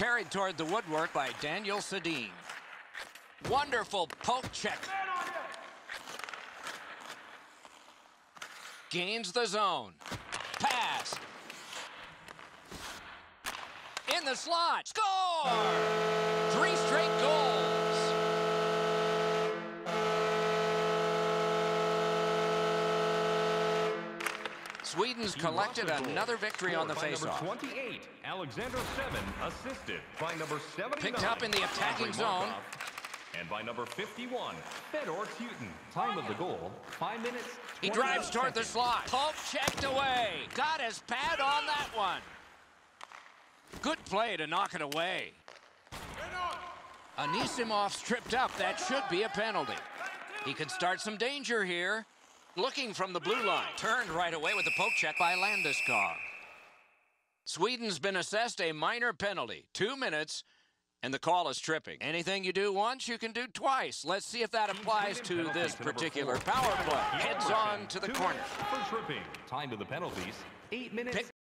Carried toward the woodwork by Daniel Sedin. Wonderful poke check. Gains the zone. Pass. In the slot. Score! Three straight goals. Sweden's collected lost a goal. another victory on the faceoff. Number 28, Alexander Semin, assisted by number 79. Picked up in the attacking zone. And by number 51, Fedor Tyutin. Time of the goal, 5 minutes, He drives toward the slot. Poke checked away. Got his pad on that one. Good play to knock it away. Anisimov stripped up. That should be a penalty. He can start some danger here. Looking from the blue line. Turned right away with the poke check by Landeskog. Sweden's been assessed a minor penalty. Two minutes, and the call is tripping. Anything you do once, you can do twice. Let's see if that applies to this to particular four. power play. Heads on to the two corner. For tripping. Time to the penalties, 8 minutes, Pick